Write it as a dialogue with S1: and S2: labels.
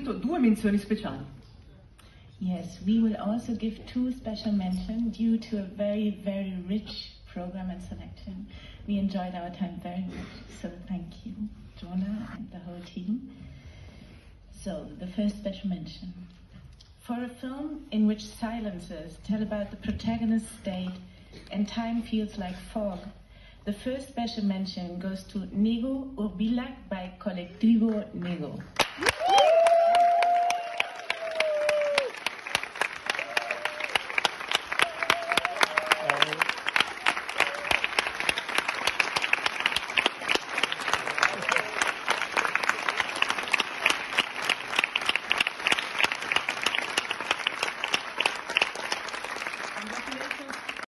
S1: distribuito due menzioni speciali.
S2: Yes, we will also give two special mentions due to a very, very rich program and selection. We enjoyed our time very much, so thank you, Giona and the whole team. So, the first special mention. For a film in which silences tell about the protagonist's state and time feels like fog, the first special mention goes to Negu Hurbilak by Colectivo Negu. Congratulations.